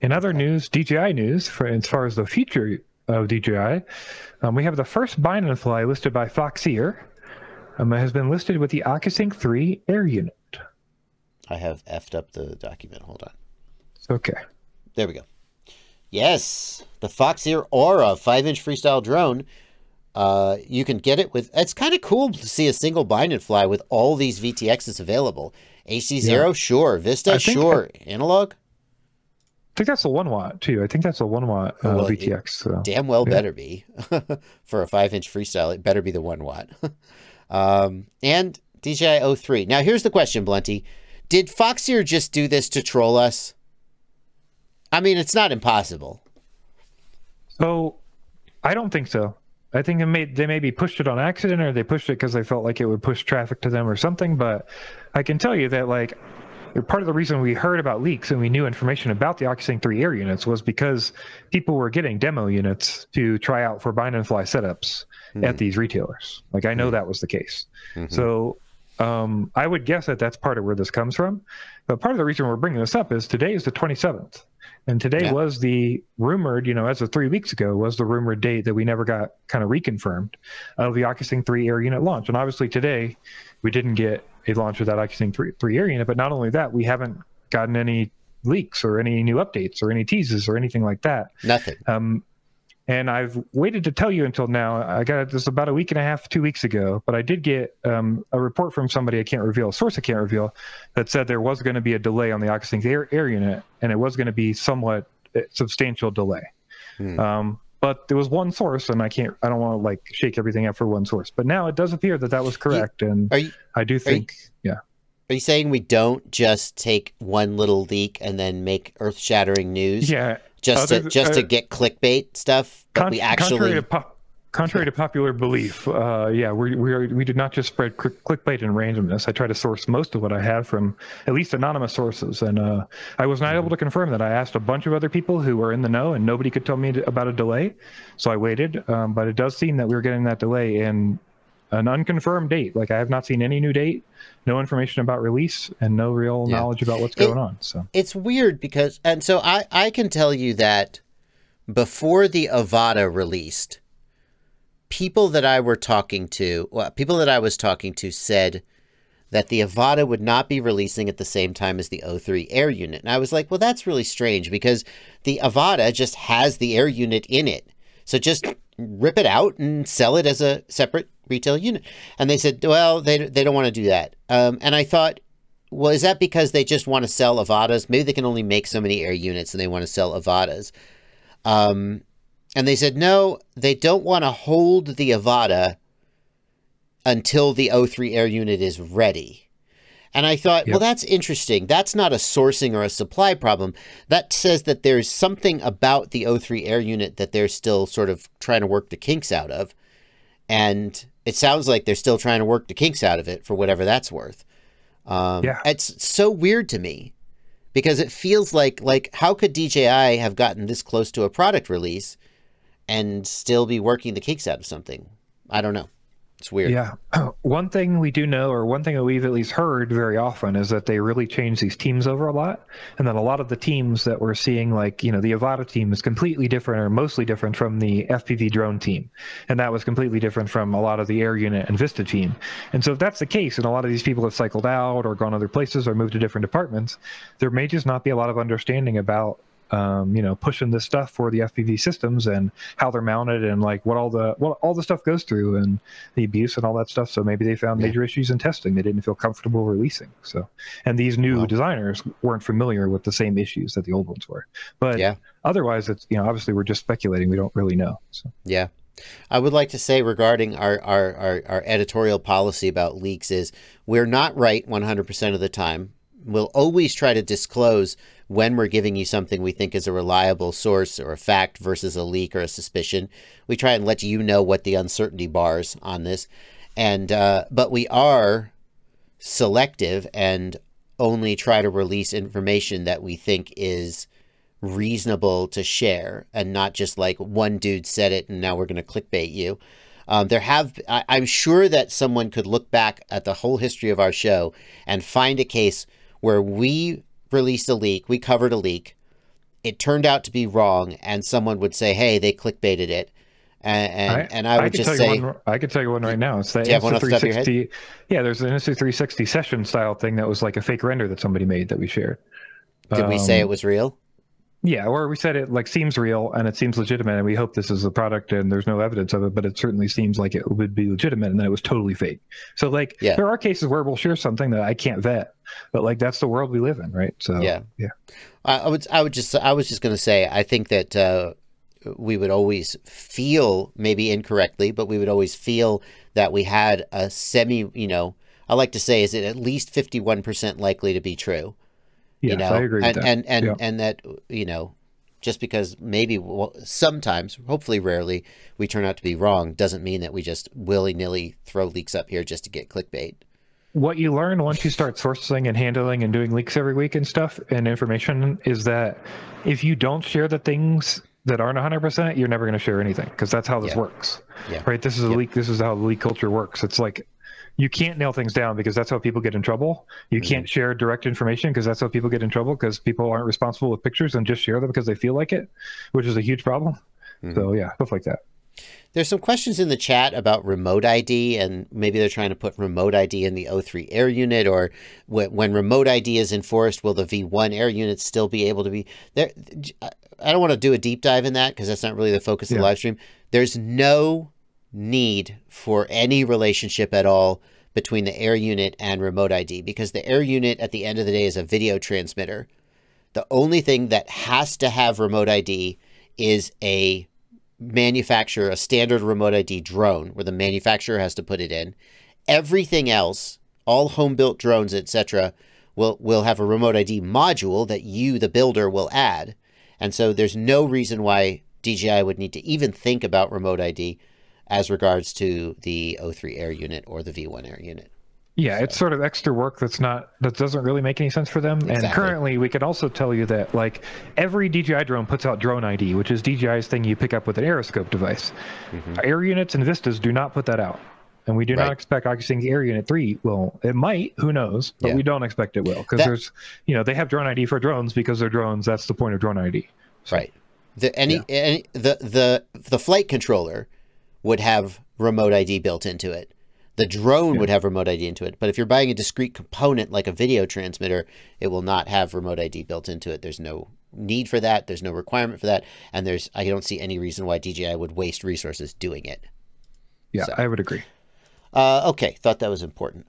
In other news, DJI news, for as far as the future of DJI, um, we have the first Binding Fly listed by Foxeer. Um, it has been listed with the OcuSync 3 Air unit. I have effed up the document. Hold on. Okay. There we go. Yes, the Foxeer Aura 5 inch freestyle drone. Uh, you can get it with. It's kind of cool to see a single bind and fly with all these VTXs available. HDZero, yeah. sure. Vista, sure. I, Analog? I think that's a 1 watt too. I think that's a 1 watt uh, well, VTX. So. Damn well yeah. better be. For a 5 inch freestyle, it better be the 1 watt. um, and DJI O3. Now, here's the question, Blunty. Did Foxeer just do this to troll us? I mean, it's not impossible. So, I don't think so. I think made they maybe pushed it on accident, or they pushed it because they felt like it would push traffic to them or something. But I can tell you that like part of the reason we heard about leaks and we knew information about the OcuSync 3 Air units was because people were getting demo units to try out for bind and fly setups mm-hmm. at these retailers. Like I know mm-hmm. that was the case. Mm-hmm. So um, I would guess that that's part of where this comes from. But part of the reason we're bringing this up is today is the 27th. And today yeah. was the rumored, you know, as of three weeks ago, was the rumored date that we never got kind of reconfirmed of the OcuSync 3 Air unit launch. And obviously today, we didn't get a launch that OcuSync 3, 3 Air unit. But not only that, we haven't gotten any leaks or any new updates or any teases or anything like that. Nothing. Um, and I've waited to tell you until now. I got this about a week and a half, two weeks ago, but I did get um, a report from somebody I can't reveal, a source I can't reveal, that said there was going to be a delay on the OcuSync air, air unit, and it was going to be somewhat uh, substantial delay. Hmm. Um, but there was one source, and I can't, I don't want to like shake everything up for one source. But now it does appear that that was correct, you, and you, I do think, you, yeah. Are you saying we don't just take one little leak and then make earth-shattering news? Yeah, just uh, to just uh, to get clickbait stuff. But we actually contrary to, contrary to popular belief, uh, yeah, we we did not just spread clickbait and randomness. I try to source most of what I have from at least anonymous sources, and uh, I was not able to confirm that. I asked a bunch of other people who were in the know, and nobody could tell me about a delay. So I waited, um, but it does seem that we were getting that delay, and an unconfirmed date. Like I have not seen any new date, no information about release, and no real yeah. knowledge about what's going it, on. So it's weird because, and so I I can tell you that before the Avata released, people that I were talking to, well, people that I was talking to said that the Avata would not be releasing at the same time as the O3 air unit. And I was like, well, that's really strange because the Avata just has the air unit in it. So just rip it out and sell it as a separate retail unit. And they said, well, they, they don't want to do that. Um, and I thought, well, is that because they just want to sell Avatas? Maybe they can only make so many air units and they want to sell Avatas. Um, and they said, no, they don't want to hold the Avata until the O3 air unit is ready. And I thought, yep. well, that's interesting. That's not a sourcing or a supply problem. That says that there's something about the O3 air unit that they're still sort of trying to work the kinks out of. And it sounds like they're still trying to work the kinks out of it for whatever that's worth. Um, yeah. It's so weird to me because it feels like like how could DJI have gotten this close to a product release and still be working the kinks out of something? I don't know. It's weird. Yeah. One thing we do know, or one thing that we've at least heard very often, is that they really change these teams over a lot. And then a lot of the teams that we're seeing, like, you know, the Avata team is completely different or mostly different from the FPV drone team. And that was completely different from a lot of the Air Unit and Vista team. And so if that's the case, and a lot of these people have cycled out or gone other places or moved to different departments, there may just not be a lot of understanding about um, you know, pushing this stuff for the FPV systems and how they're mounted and like what all the what all the stuff goes through and the abuse and all that stuff. So maybe they found major issues in testing they didn't feel comfortable releasing. So, and these new designers weren't familiar with the same issues that the old ones were. But yeah. otherwise, it's you know obviously we're just speculating. We don't really know. So yeah. I would like to say regarding our, our, our, our editorial policy about leaks is we're not right 100% of the time. We'll always try to disclose when we're giving you something we think is a reliable source or a fact versus a leak or a suspicion. We try and let you know what the uncertainty bars on this. And, uh, but we are selective and only try to release information that we think is reasonable to share and not just like one dude said it and now we're going to clickbait you. Um, there have, I, I'm sure that someone could look back at the whole history of our show and find a case where we released a leak, we covered a leak, it turned out to be wrong, and someone would say, "Hey, they clickbaited it," and and I, and I would could just say, one, I could tell you one right now. It's the Do you have one Insta off the top of your head? 360. Yeah, there's an Insta 360 session style thing that was like a fake render that somebody made that we shared. "Did we say Um, it was real?" Yeah, or we said it like seems real and it seems legitimate, and we hope this is the product and there's no evidence of it, but it certainly seems like it would be legitimate, and then it was totally fake. So like, Yeah. there are cases where we'll share something that I can't vet, but like that's the world we live in, right? So Yeah. yeah, I, I would I would just I was just going to say I think that uh, we would always feel maybe incorrectly, but we would always feel that we had a semi. You know, I like to say is it at least fifty one percent likely to be true. Yes, you know, I agree and that. and and, Yeah. and that you know. Just because maybe well, sometimes, hopefully rarely, we turn out to be wrong, doesn't mean that we just willy nilly throw leaks up here just to get clickbait. what you learn once you start sourcing and handling and doing leaks every week and stuff and information is that if you don't share the things that aren't 100% you're never going to share anything because that's how this Yeah. works Yeah. right this is a leak this is how the leak culture works it's like you can't nail things down because that's how people get in trouble you Mm-hmm. can't share direct information because that's how people get in trouble because people aren't responsible with pictures and just share them because they feel like it which is a huge problem Mm-hmm. so yeah stuff like that There's some questions in the chat about remote ID, and maybe they're trying to put remote ID in the O3 air unit, or when, when remote ID is enforced, will the V1 air unit still be able to be there? I don't want to do a deep dive in that because that's not really the focus of the live stream. There's no need for any relationship at all between the air unit and remote ID because the air unit at the end of the day is a video transmitter. The only thing that has to have remote ID is a manufacturer a standard remote ID drone where the manufacturer has to put it in. Everything else, all home built drones, etc., will will have a remote ID module that you, the builder, will add. And so there's no reason why DJI would need to even think about remote ID as regards to the O3 Air unit or the V1 Air unit. Yeah, it's sort of extra work that's not that doesn't really make any sense for them. And currently, we could also tell you that like every DJI drone puts out drone ID, which is DJI's thing you pick up with an aeroscope device. Air units and Vistas do not put that out, and we do Mm-hmm. Right. not expect OcuSync Air Unit Three will. It might, who knows? But Yeah. we don't expect it will because That- there's you know they have drone ID for drones because they're drones. That's the point of drone ID. Right. The any, any the the the flight controller would have remote ID built into it. The drone would have remote ID into it. But if you're buying a discrete component like a video transmitter, it will not have remote ID built into it. There's no need for that. There's no requirement for that. And there's I don't see any reason why DJI would waste resources doing it. Yeah, So- I would agree. Uh, okay, thought that was important.